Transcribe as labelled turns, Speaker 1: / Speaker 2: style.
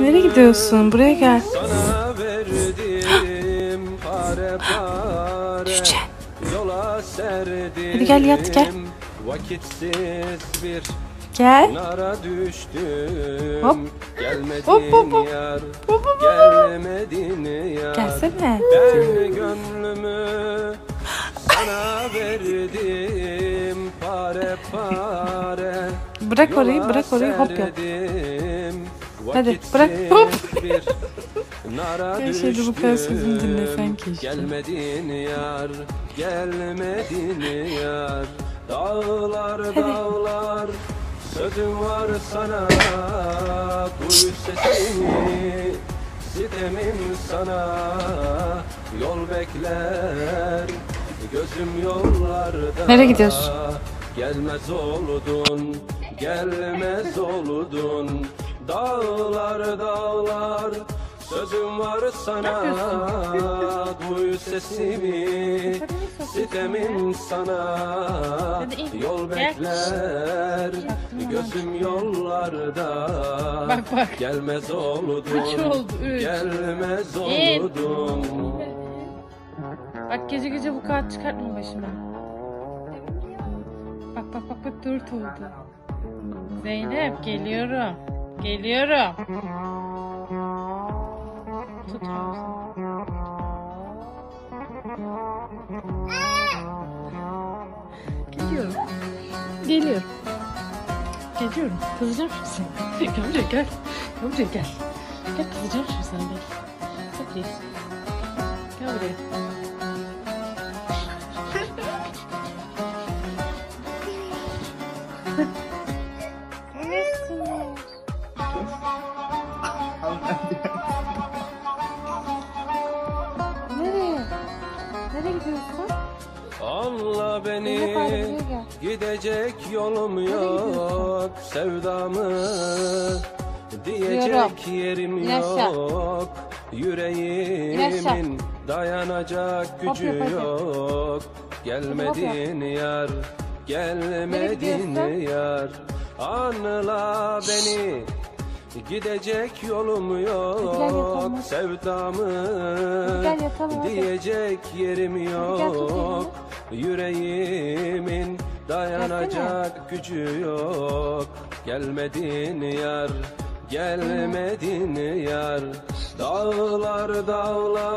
Speaker 1: Nereye gidiyorsun? Buraya gel. Düşeceksin. Hadi gel yat, gel. Gel. Hop. Hop, hop, hop. Hop, hop, hop. Gelsene.
Speaker 2: Ben gönlümü sana verdim pare pare
Speaker 1: Bırak orayı, bırak orayı, hop yap. Hadi, bırak, hop. Her şeyde bu kadar sözünü dinlesen keşke.
Speaker 2: Gelmedin yar, gelmedin yar. Dağlar dağlar Sözüm var sana. Duy sesimi Sitemim sana. Yol bekler Gözüm yollarda.
Speaker 1: Nereye gidiyorsun?
Speaker 2: Gelmez oldun Gelmez oldun Dağlar dağlar Sözüm var sana Duy sesimi Sitemim sana Yol bekler Gözüm yollarda
Speaker 3: Bak, bak.
Speaker 2: Gelmez oldun
Speaker 3: Üç oldu, üç.
Speaker 2: Gelmez
Speaker 3: İn.
Speaker 2: oldun
Speaker 3: Bak gece gece bu kağıt çıkartma başıma. Bak bak bak bak dört oldu. Zeynep geliyorum. Geliyorum. Tut. Geliyorum. Geliyorum. Geliyorum. Kızacağım şimdi seni. Buraya gel. Buraya gel. Gel kızacağım şimdi sana gel. Gel buraya. Gel buraya. Nereye? Nereye gidiyorsun?
Speaker 2: Anla beni. Gidecek yolum yok Sevdamı Diyecek
Speaker 3: Diyorum.
Speaker 2: yerim
Speaker 3: Yaşa.
Speaker 2: yok Yüreğimin dayanacak gücü yok Gelmedin yar Gelmedin yar Anla beni Gidecek yolum yok
Speaker 3: yatalım.
Speaker 2: Sevdamı
Speaker 3: gel yatalım, hadi.
Speaker 2: Diyecek yerim yok. Yüreğimin dayanacak gücü yok. Gelmedin yar Gelmedin yar. Dağlar dağlar